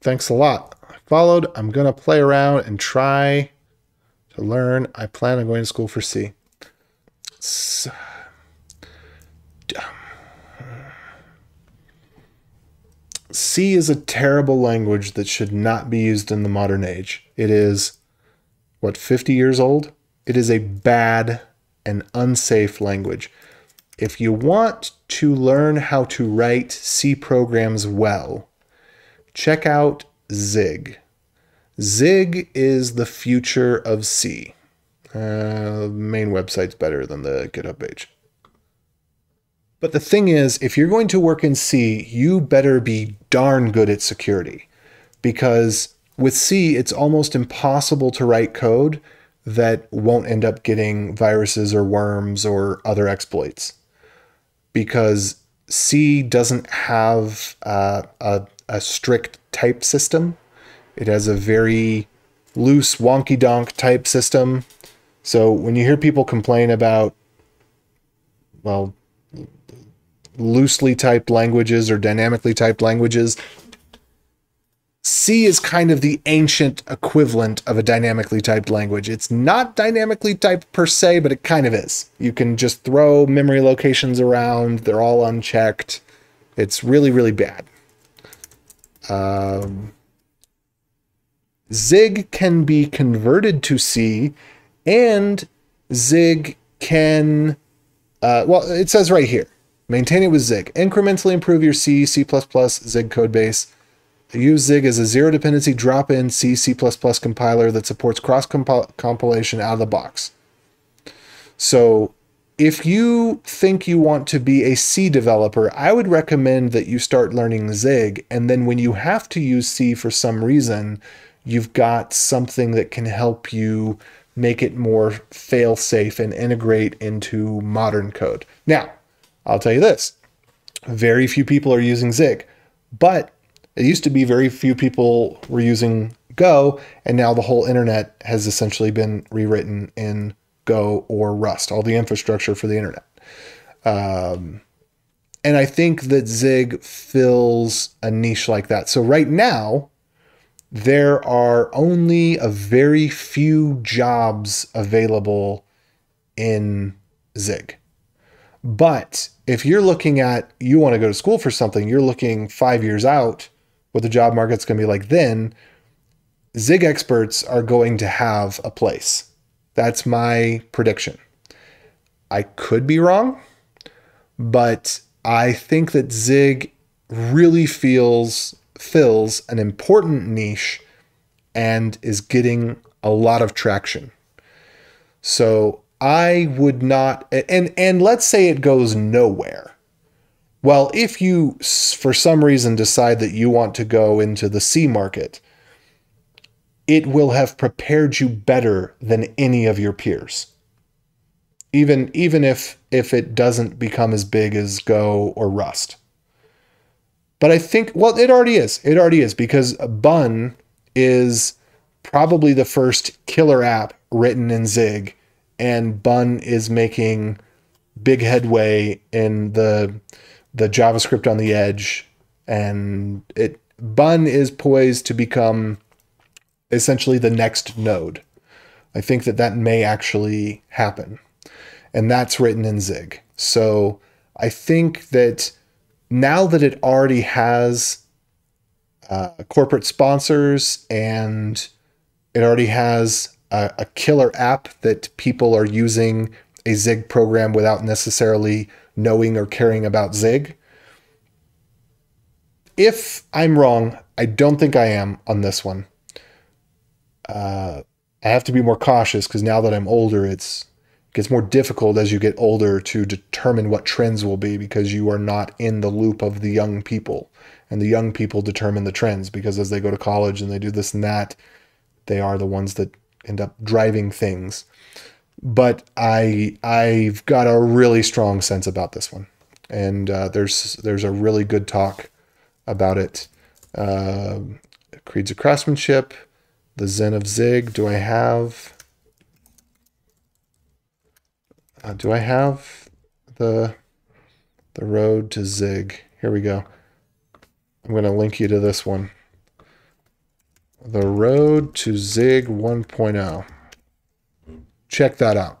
thanks a lot. I followed. I'm going to play around and try to learn. I plan on going to school for C. So, C is a terrible language that should not be used in the modern age. It is, what, 50 years old? It is a bad and unsafe language. If you want to learn how to write C programs well, check out Zig. Zig is the future of C. Uh, main website's better than the GitHub page. But the thing is, if you're going to work in C, you better be darn good at security. Because with C, it's almost impossible to write code that won't end up getting viruses or worms or other exploits. Because C doesn't have uh, a, a strict type system, it has a very loose, wonky donk type system. So when you hear people complain about, well, loosely typed languages or dynamically typed languages, C is kind of the ancient equivalent of a dynamically typed language. It's not dynamically typed per se, but it kind of is. You can just throw memory locations around, they're all unchecked. It's really, really bad. Um, Zig can be converted to C, and Zig can, uh, well, it says right here maintain it with Zig. Incrementally improve your C, C++, Zig code base. Use Zig as a zero dependency drop in C, C++ compiler that supports cross compilation out of the box. So if you think you want to be a C developer, I would recommend that you start learning Zig. And then when you have to use C for some reason, you've got something that can help you make it more fail safe and integrate into modern code. Now, I'll tell you this very few people are using Zig, but it used to be very few people were using Go, and now the whole internet has essentially been rewritten in Go or Rust, all the infrastructure for the internet. Um, and I think that Zig fills a niche like that. So right now, there are only a very few jobs available in Zig. But if you're looking at, you want to go to school for something, you're looking five years out, what the job market's going to be like then, Zig experts are going to have a place. That's my prediction. I could be wrong, but I think that Zig really feels fills an important niche and is getting a lot of traction. So I would not and and let's say it goes nowhere. Well, if you for some reason decide that you want to go into the C market, it will have prepared you better than any of your peers. Even even if if it doesn't become as big as Go or Rust. But I think, well, it already is. It already is because Bun is probably the first killer app written in Zig, and Bun is making big headway in the the JavaScript on the edge, and it Bun is poised to become essentially the next node. I think that that may actually happen, and that's written in Zig. So I think that now that it already has uh, corporate sponsors and it already has a, a killer app that people are using a Zig program without necessarily knowing or caring about Zig. If I'm wrong, I don't think I am on this one. Uh, I have to be more cautious because now that I'm older, it's it gets more difficult as you get older to determine what trends will be because you are not in the loop of the young people. And the young people determine the trends because as they go to college and they do this and that, they are the ones that end up driving things. But I I've got a really strong sense about this one, and uh, there's there's a really good talk about it. Uh, creeds of craftsmanship, the Zen of Zig. Do I have? Uh, do I have the the road to Zig? Here we go. I'm going to link you to this one. The Road to Zig 1.0. Check that out.